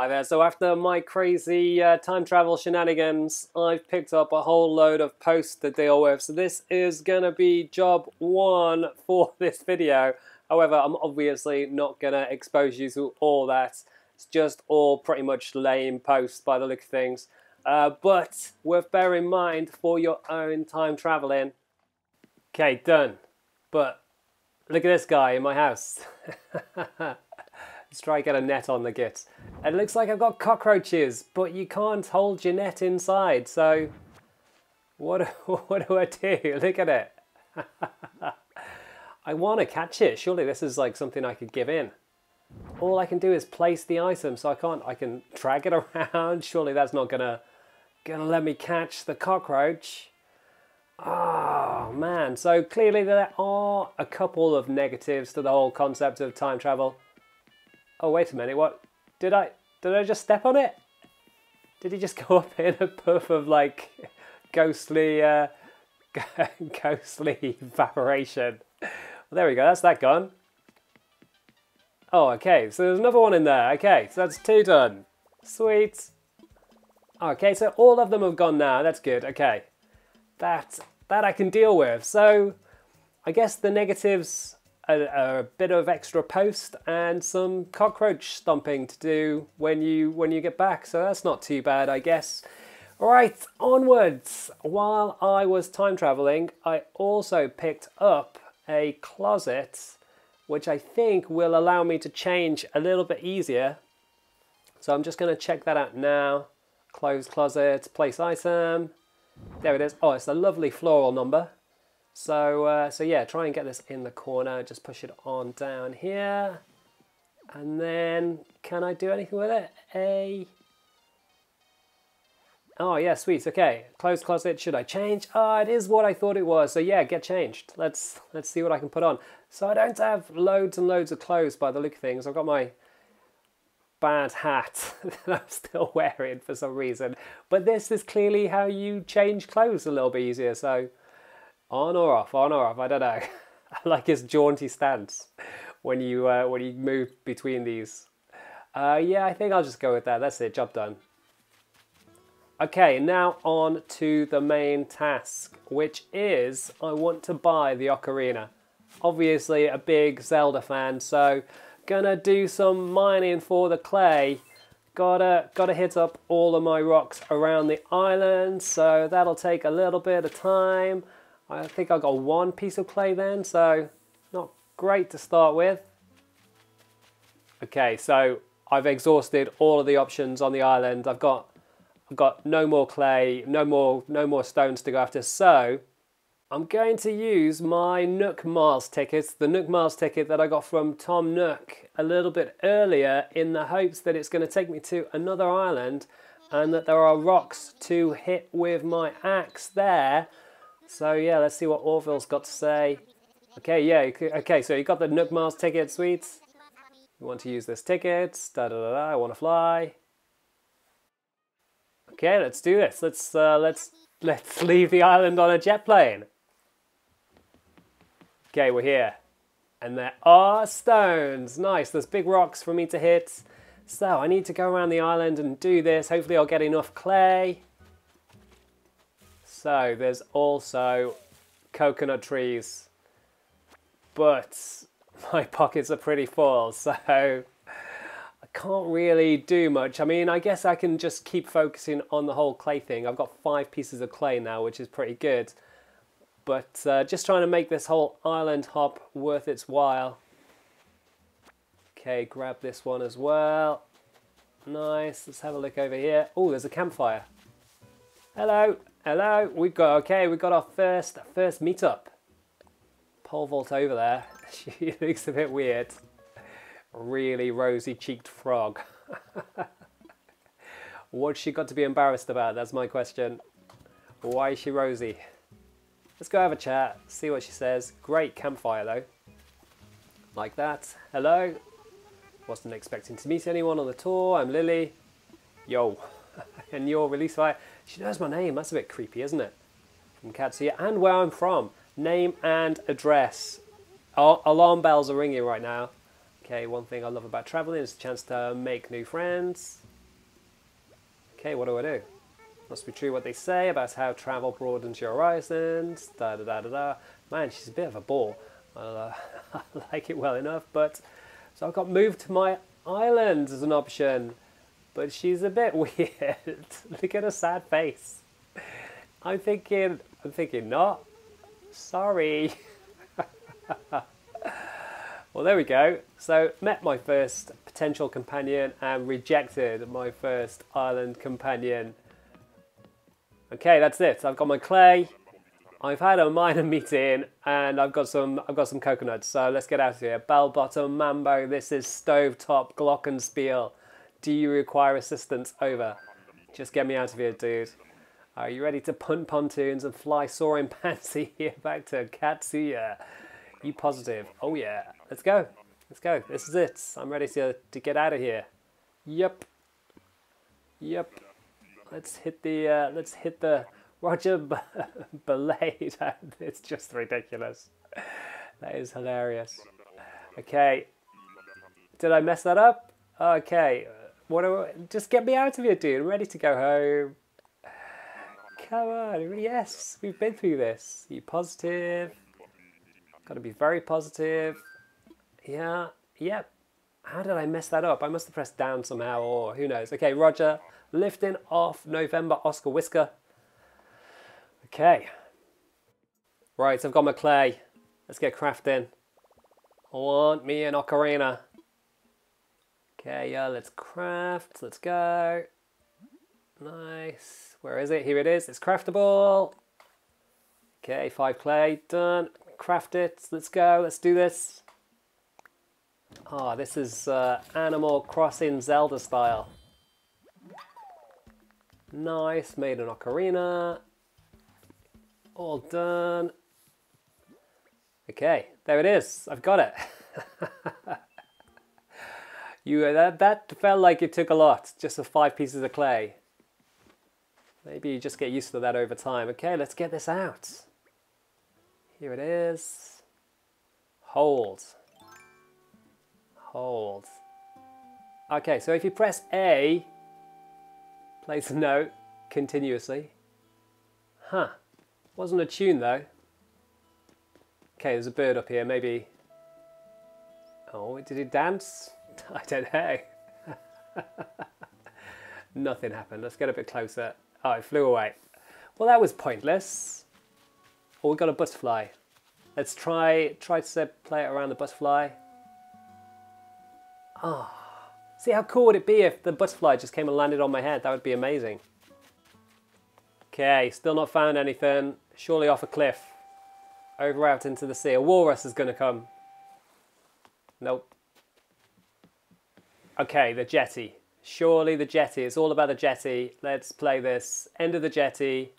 Hi there. So after my crazy uh, time travel shenanigans, I've picked up a whole load of posts to deal with. So this is going to be job one for this video. However, I'm obviously not going to expose you to all that. It's just all pretty much lame posts by the look of things. Uh, but worth bearing in mind for your own time traveling. Okay, done. But look at this guy in my house. Let's try get a net on the git. It looks like I've got cockroaches, but you can't hold your net inside. So what, what do I do? Look at it. I want to catch it. Surely this is like something I could give in. All I can do is place the item, so I can't. I can drag it around. Surely that's not gonna gonna let me catch the cockroach. Oh man! So clearly there are a couple of negatives to the whole concept of time travel. Oh wait a minute! What did I did I just step on it? Did he just go up in a puff of like ghostly uh, ghostly evaporation? Well, there we go. That's that gone. Oh, okay. So there's another one in there. Okay, so that's two done. Sweet. Okay, so all of them have gone now. That's good. Okay, that that I can deal with. So I guess the negatives are a bit of extra post and some cockroach stomping to do when you when you get back. So that's not too bad, I guess. Right, onwards. While I was time traveling, I also picked up a closet which I think will allow me to change a little bit easier. So I'm just going to check that out now. Close closet, place item. There it is. Oh, it's a lovely floral number. So, uh, so yeah, try and get this in the corner. Just push it on down here. And then, can I do anything with it? A... Oh yeah, sweet. Okay, close closet. Should I change? Ah, oh, it is what I thought it was. So yeah, get changed. Let's let's see what I can put on. So I don't have loads and loads of clothes by the look of things. I've got my bad hat that I'm still wearing for some reason. But this is clearly how you change clothes a little bit easier. So on or off, on or off. I don't know. I like his jaunty stance when you uh, when you move between these. Uh, yeah, I think I'll just go with that. That's it. Job done. Okay, now on to the main task, which is I want to buy the ocarina. Obviously a big Zelda fan, so gonna do some mining for the clay. Gotta, gotta hit up all of my rocks around the island, so that'll take a little bit of time. I think I got one piece of clay then, so not great to start with. Okay, so I've exhausted all of the options on the island. I've got I've got no more clay, no more, no more stones to go after. So I'm going to use my Nook Miles tickets, the Nook Miles ticket that I got from Tom Nook a little bit earlier in the hopes that it's going to take me to another island and that there are rocks to hit with my axe there. So yeah, let's see what Orville's got to say. Okay, yeah, okay, so you got the Nook Miles ticket, sweets. You want to use this ticket, da da da, da I want to fly. Okay, let's do this. Let's uh, let's let's leave the island on a jet plane. Okay, we're here. And there are stones. Nice, there's big rocks for me to hit. So I need to go around the island and do this. Hopefully I'll get enough clay. So there's also coconut trees. But my pockets are pretty full, so I can't really do much. I mean, I guess I can just keep focusing on the whole clay thing. I've got five pieces of clay now, which is pretty good. But uh, just trying to make this whole island hop worth its while. Okay, grab this one as well. Nice, let's have a look over here. Oh, there's a campfire. Hello, hello. We've got, okay, we've got our first, first meetup. Pole vault over there. she looks a bit weird really rosy-cheeked frog. What's she got to be embarrassed about? That's my question. Why is she rosy? Let's go have a chat, see what she says. Great campfire though. Like that. Hello. Wasn't expecting to meet anyone on the tour. I'm Lily. Yo. and you're release fire. She knows my name. That's a bit creepy, isn't it? From Katsuya. And where I'm from. Name and address. alarm bells are ringing right now. Okay, one thing I love about traveling is the chance to make new friends. Okay, what do I do? Must be true what they say about how travel broadens your horizons. Da da da da da. Man, she's a bit of a bore. Uh, I like it well enough, but so I've got moved to my island as an option. But she's a bit weird. Look at her sad face. I'm thinking, I'm thinking not. Sorry. well, there we go. So, met my first potential companion and rejected my first island companion. Okay, that's it. I've got my clay. I've had a minor meeting and I've got some I've got some coconuts. So let's get out of here. Bell bottom mambo. This is stovetop glockenspiel. Do you require assistance? Over. Just get me out of here, dude. Are you ready to punt pontoons and fly soaring pansy here back to Katsuya? You positive? Oh yeah. Let's go. Let's go. This is it. I'm ready to, to get out of here. Yep. Yep. Let's hit the uh, let's hit the Roger B- it's just ridiculous. That is hilarious. Okay. Did I mess that up? Okay. What I, just get me out of here, dude. I'm ready to go home. Come on. Yes, we've been through this. You positive? Got to be very positive. Yeah. Yep. How did I mess that up? I must have pressed down somehow, or who knows. Okay, Roger. Lifting off November Oscar Whisker. Okay. Right, so I've got my clay. Let's get crafting. I want me an ocarina. Okay, yeah, let's craft. Let's go. Nice. Where is it? Here it is. It's craftable. Okay, five clay. Done. Craft it. Let's go. Let's do this. Ah, oh, this is uh, Animal Crossing Zelda style. Nice. Made an ocarina. All done. Okay, there it is. I've got it. You uh, that that felt like it took a lot, just for five pieces of clay. Maybe you just get used to that over time. Okay, let's get this out. Here it is. Hold. Hold. Okay, so if you press A, plays a note continuously. Huh. Wasn't a tune though. Okay, there's a bird up here, maybe. Oh, did it dance? I don't know. Nothing happened. Let's get a bit closer. Oh, it flew away. Well, that was pointless. Oh, we got a butterfly. Let's try try to play it around the butterfly. Ah, oh, see how cool would it be if the butterfly just came and landed on my head? That would be amazing. Okay, still not found anything. Surely off a cliff. Over out into the sea. A walrus is going to come. Nope. Okay, the jetty. Surely the jetty. It's all about the jetty. Let's play this. End of the jetty.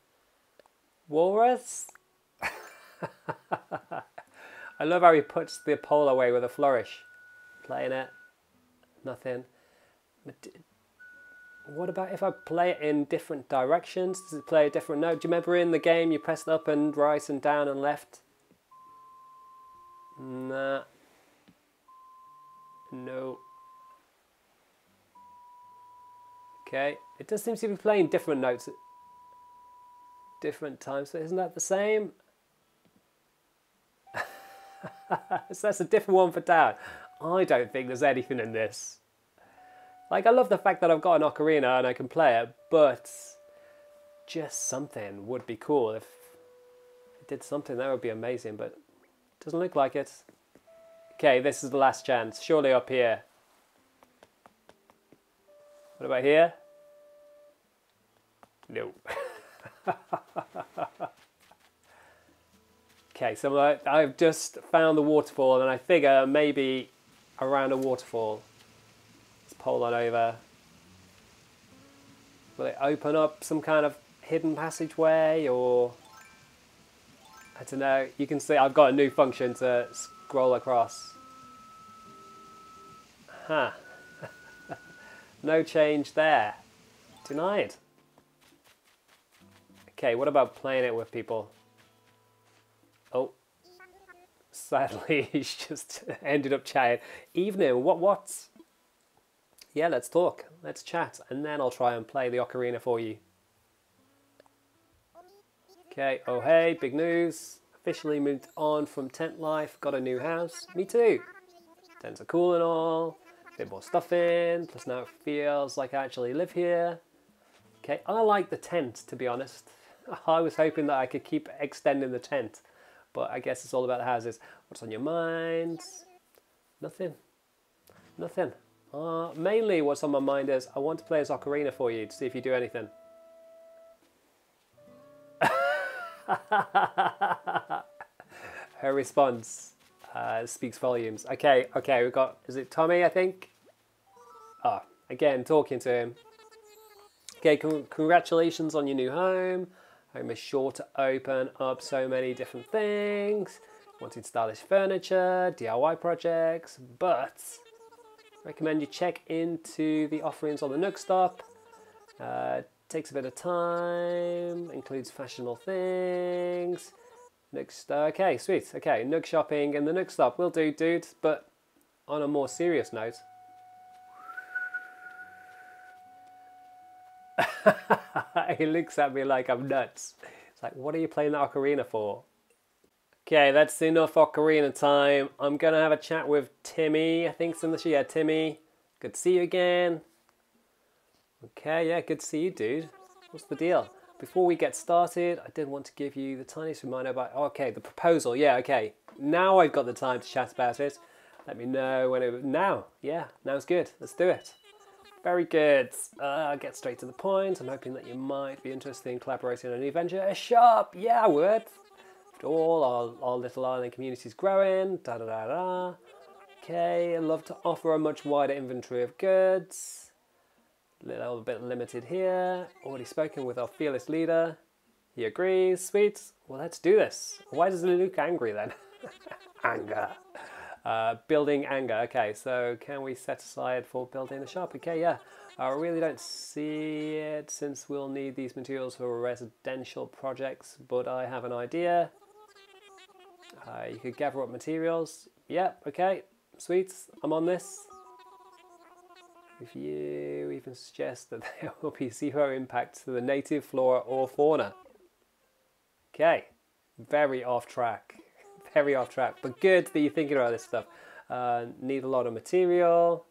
Walrus? I love how he puts the pole away with a flourish. Playing it. Nothing. What about if I play it in different directions? Does it play a different note? Do you remember in the game you pressed up and right and down and left? Nah. No. Okay, it does seem to be playing different notes at different times, so isn't that the same? so that's a different one for down. I don't think there's anything in this. Like, I love the fact that I've got an ocarina and I can play it, but just something would be cool if it did something. That would be amazing, but it doesn't look like it. Okay, this is the last chance. Surely up here. What about here? No. okay, so I've just found the waterfall and I figure maybe around a waterfall. Let's pull that over. Will it open up some kind of hidden passageway or... I don't know. You can see I've got a new function to scroll across. Huh. no change there. Denied. Okay, what about playing it with people? Oh, sadly, he's just ended up chatting. Evening, what, what? Yeah, let's talk. Let's chat. And then I'll try and play the ocarina for you. Okay, oh hey, big news. Officially moved on from tent life, got a new house. Me too. Tents are cool and all. Bit more stuff in, plus now it feels like I actually live here. Okay, I like the tent to be honest. I was hoping that I could keep extending the tent, but I guess it's all about the houses. What's on your mind? Nothing. Nothing. Uh, mainly what's on my mind is I want to play as Ocarina for you to see if you do anything. Her response uh, speaks volumes. Okay, okay, we've got, is it Tommy, I think? Ah, oh, again, talking to him. Okay, con congratulations on your new home. Is sure to open up so many different things. Wanted stylish furniture, DIY projects, but recommend you check into the offerings on the Nook Stop. Uh, takes a bit of time, includes fashionable things. Nook okay, sweet. Okay, Nook shopping and the Nook Stop will do, dude. But on a more serious note, he looks at me like I'm nuts. It's like, what are you playing the ocarina for? Okay, that's enough ocarina time. I'm gonna have a chat with Timmy. I think it's in the show. Yeah, Timmy. Good to see you again. Okay, yeah, good to see you, dude. What's the deal? Before we get started, I did want to give you the tiniest reminder about, okay, the proposal. Yeah, okay. Now I've got the time to chat about it. Let me know when it, now. Yeah, now's good. Let's do it. Very good. Uh, get straight to the point. I'm hoping that you might be interested in collaborating on a new venture. A shop. Yeah, I would. After all, our, our little island community is growing. Da da da da. Okay, I'd love to offer a much wider inventory of goods a little bit limited here. Already spoken with our fearless leader. He agrees. Sweet. Well, let's do this. Why does Luke look angry then? anger. Uh, building anger. Okay, so can we set aside for building the shop? Okay, yeah. I really don't see it since we'll need these materials for residential projects, but I have an idea. Uh, you could gather up materials. Yep, okay, sweet. I'm on this. If you even suggest that there will be zero impact to the native flora or fauna. Okay, very off track, very off track, but good that you're thinking about this stuff. Uh, need a lot of material.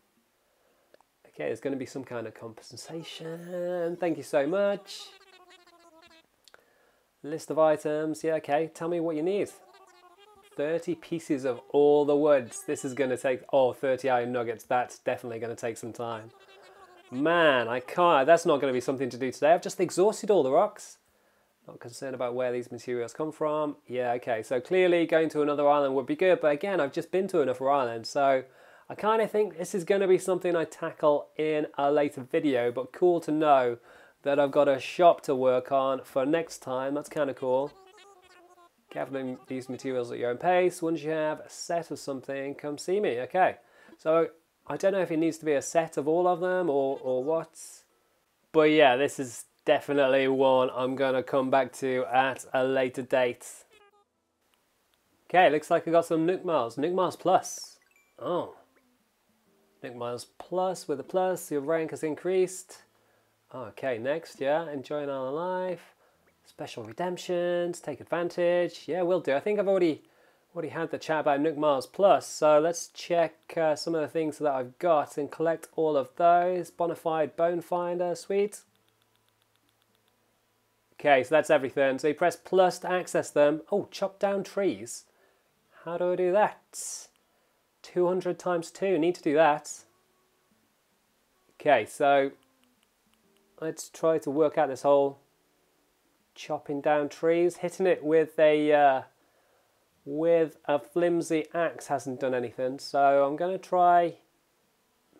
Okay, there's going to be some kind of compensation. Thank you so much. List of items. Yeah, okay. Tell me what you need. 30 pieces of all the woods. This is going to take, oh, 30 iron nuggets. That's definitely going to take some time. Man, I can't, that's not going to be something to do today. I've just exhausted all the rocks. Not concerned about where these materials come from. Yeah, okay, so clearly going to another island would be good. But again, I've just been to another island. So I kind of think this is going to be something I tackle in a later video. But cool to know that I've got a shop to work on for next time. That's kind of cool. Gathering these materials at your own pace. Once you have a set of something, come see me. Okay, so I don't know if it needs to be a set of all of them or, or what. But yeah, this is definitely one I'm going to come back to at a later date. Okay, looks like I got some Nook Miles. Nook Miles Plus. Oh. Nook Miles Plus with a plus. Your rank has increased. Okay, next, yeah. Enjoying our life. Special redemptions, take advantage. Yeah, we'll do. I think I've already already had the chat about Nook Miles Plus, so let's check uh, some of the things that I've got and collect all of those. Bonafide Bone Finder, sweet. Okay, so that's everything. So you press plus to access them. Oh, chop down trees. How do I do that? 200 times 2, need to do that. Okay, so let's try to work out this whole chopping down trees. Hitting it with a uh, with a flimsy axe hasn't done anything, so I'm going to try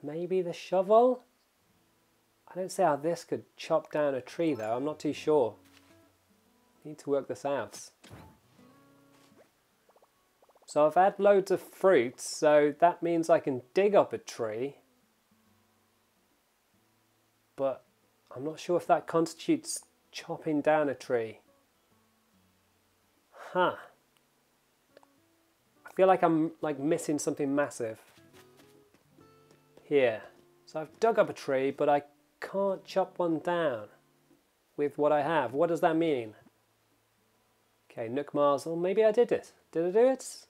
maybe the shovel. I don't see how this could chop down a tree though, I'm not too sure. Need to work this out. So I've had loads of fruits, so that means I can dig up a tree. But I'm not sure if that constitutes chopping down a tree. Huh. I feel like I'm like missing something massive. Here. So I've dug up a tree, but I can't chop one down with what I have. What does that mean? Okay, Nook Miles. Well, maybe I did it. Did I do it?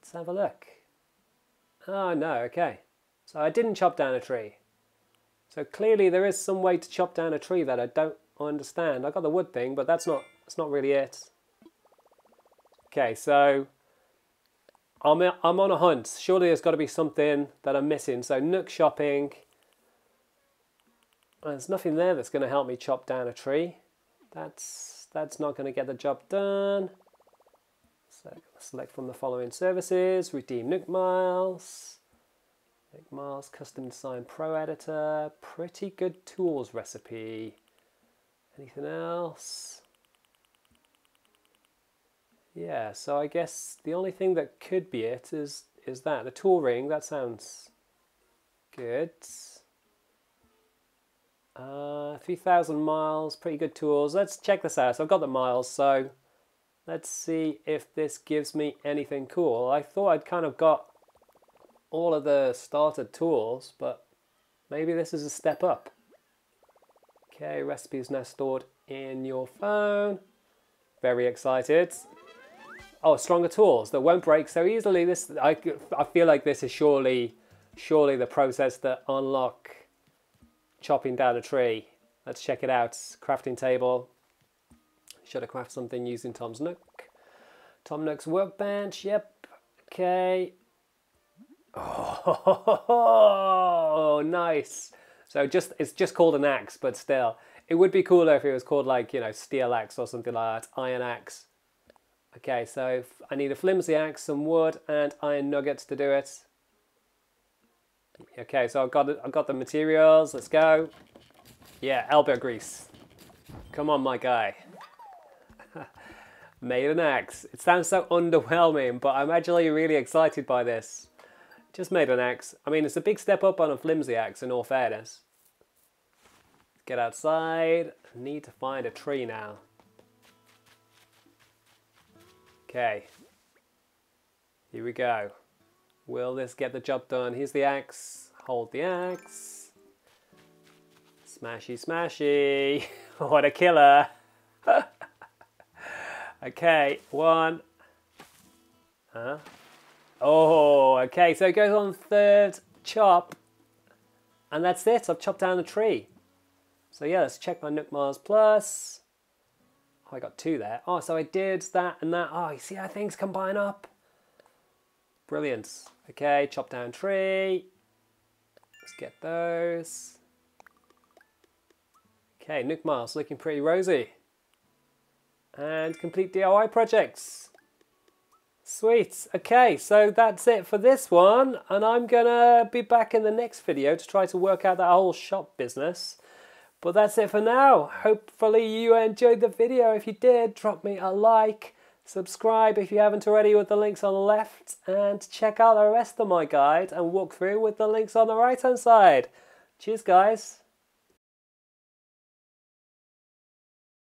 Let's have a look. Oh, no, okay. So I didn't chop down a tree. So clearly there is some way to chop down a tree that I don't understand. I got the wood thing, but that's not that's not really it. Okay, so I'm I'm on a hunt. Surely there's got to be something that I'm missing. So Nook shopping. There's nothing there that's going to help me chop down a tree. That's that's not going to get the job done. So select from the following services, redeem Nook Miles. Mars Custom Design Pro Editor. Pretty good tools recipe. Anything else? Yeah, so I guess the only thing that could be it is is that. The tool ring, that sounds good. Uh, 3,000 miles, pretty good tools. Let's check this out. So I've got the miles, so let's see if this gives me anything cool. I thought I'd kind of got all of the starter tools, but maybe this is a step up. Okay, recipe is now stored in your phone. Very excited. Oh, stronger tools that won't break so easily. This I, I feel like this is surely surely the process that unlock chopping down a tree. Let's check it out. Crafting table. Should I craft something using Tom's Nook? Tom Nook's workbench. Yep. Okay. Oh, nice. So just it's just called an axe, but still, it would be cooler if it was called like you know steel axe or something like that, iron axe. Okay, so I need a flimsy axe, some wood, and iron nuggets to do it. Okay, so I've got I've got the materials. Let's go. Yeah, elbow grease. Come on, my guy. Made an axe. It sounds so underwhelming, but I'm actually really excited by this. Just made an axe. I mean, it's a big step up on a flimsy axe in all fairness. Get outside. Need to find a tree now. Okay. Here we go. Will this get the job done? Here's the axe. Hold the axe. Smashy, smashy. what a killer. okay, one. Huh? Oh, okay, so it goes on third chop. And that's it, I've chopped down the tree. So yeah, let's check my Nook Miles Plus. Oh, I got two there. Oh, so I did that and that. Oh, you see how things combine up? Brilliant. Okay, chop down tree. Let's get those. Okay, Nook Miles looking pretty rosy. And complete DIY projects. Sweet. Okay, so that's it for this one. And I'm going to be back in the next video to try to work out that whole shop business. But that's it for now. Hopefully you enjoyed the video. If you did, drop me a like. Subscribe if you haven't already with the links on the left. And check out the rest of my guide and walk through with the links on the right hand side. Cheers, guys.